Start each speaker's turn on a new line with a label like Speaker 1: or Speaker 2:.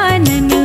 Speaker 1: Gajanan